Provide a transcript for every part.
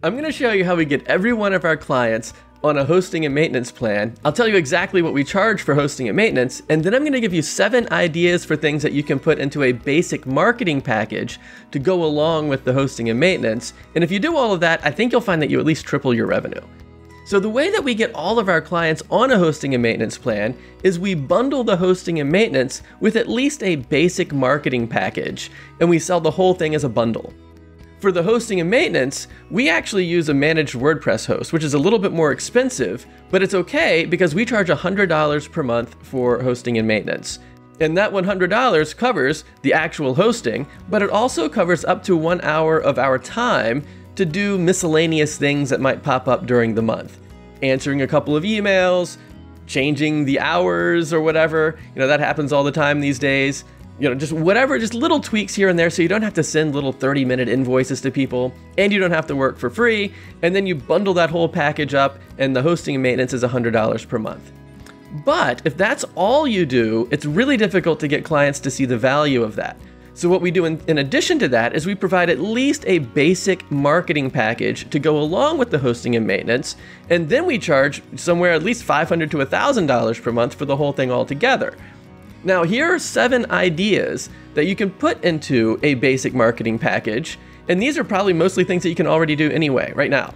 I'm going to show you how we get every one of our clients on a hosting and maintenance plan. I'll tell you exactly what we charge for hosting and maintenance, and then I'm going to give you seven ideas for things that you can put into a basic marketing package to go along with the hosting and maintenance. And if you do all of that, I think you'll find that you at least triple your revenue. So the way that we get all of our clients on a hosting and maintenance plan is we bundle the hosting and maintenance with at least a basic marketing package, and we sell the whole thing as a bundle. For the hosting and maintenance, we actually use a managed WordPress host, which is a little bit more expensive, but it's okay because we charge $100 per month for hosting and maintenance. And that $100 covers the actual hosting, but it also covers up to one hour of our time to do miscellaneous things that might pop up during the month. Answering a couple of emails, changing the hours or whatever. You know, that happens all the time these days you know, just whatever, just little tweaks here and there so you don't have to send little 30 minute invoices to people and you don't have to work for free. And then you bundle that whole package up and the hosting and maintenance is $100 per month. But if that's all you do, it's really difficult to get clients to see the value of that. So, what we do in, in, addition to that is we provide at least a basic marketing package to go along with the hosting and maintenance, and then we charge somewhere at least 500 to $1,000 per month for the whole thing altogether. Now, here are seven ideas that you can put into a basic marketing package, and these are probably mostly things that you can already do anyway, right now.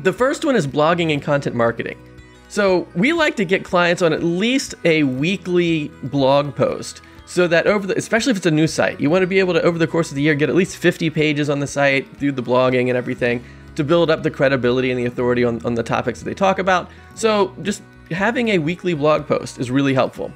The first one is blogging and content marketing. So, we like to get clients on at least a weekly blog post so that over the, especially if it's a new site, you want to be able to, over the course of the year, get at least 50 pages on the site through the blogging and everything to build up the credibility and the authority on, on the topics that they talk about. So, just having a weekly blog post is really helpful.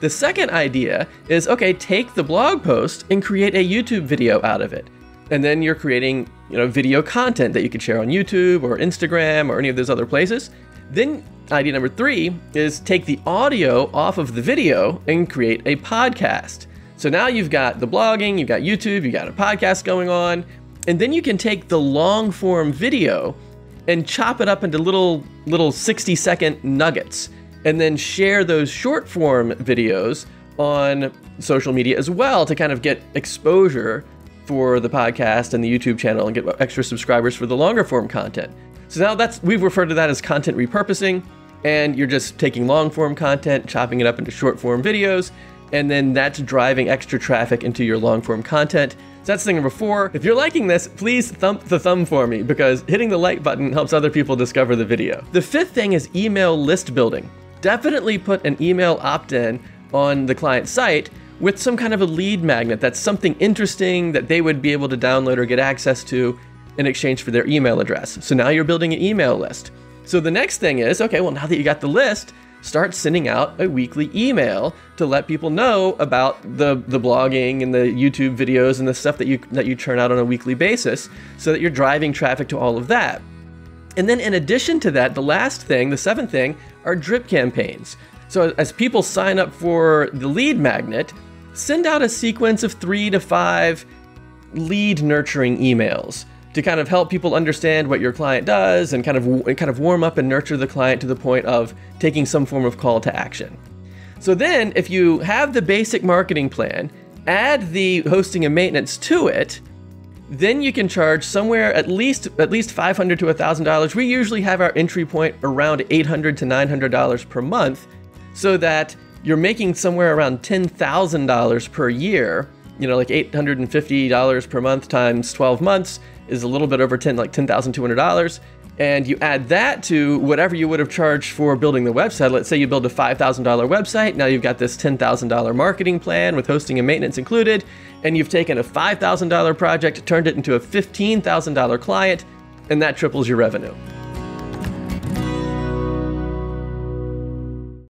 The second idea is okay, take the blog post and create a YouTube video out of it. And then you're creating, you know, video content that you could share on YouTube or Instagram or any of those other places. Then idea number 3 is take the audio off of the video and create a podcast. So now you've got the blogging, you've got YouTube, you've got a podcast going on, and then you can take the long form video and chop it up into little little 60 second nuggets and then share those short form videos on social media as well to kind of get exposure for the podcast and the YouTube channel and get extra subscribers for the longer form content. So now that's we've referred to that as content repurposing and you're just taking long form content, chopping it up into short form videos, and then that's driving extra traffic into your long form content. So that's thing number four. If you're liking this, please thump the thumb for me because hitting the like button helps other people discover the video. The fifth thing is email list building definitely put an email opt in on the client site with some kind of a lead magnet that's something interesting that they would be able to download or get access to in exchange for their email address. So now you're building an email list. So the next thing is okay, well, now that you got the list, start sending out a weekly email to let people know about the, the blogging and the YouTube videos and the stuff that you that you churn out on a weekly basis so that you're driving traffic to all of that. And then in addition to that, the last thing, the seventh thing, are drip campaigns. So as people sign up for the lead magnet, send out a sequence of three to five lead nurturing emails to kind of help people understand what your client does and kind of and kind of warm up and nurture the client to the point of taking some form of call to action. So then if you have the basic marketing plan, add the hosting and maintenance to it, then you can charge somewhere at least at least 500 to $1,000. We usually have our entry point around 800 to $900 per month so that you're making somewhere around $10,000 per year. You know, like $850 per month times 12 months is a little bit over 10 like $10,200 and you add that to whatever you would have charged for building the website. Let's say you build a $5,000 website. Now you've got this $10,000 marketing plan with hosting and maintenance included, and you've taken a $5,000 project, turned it into a $15,000 client, and that triples your revenue.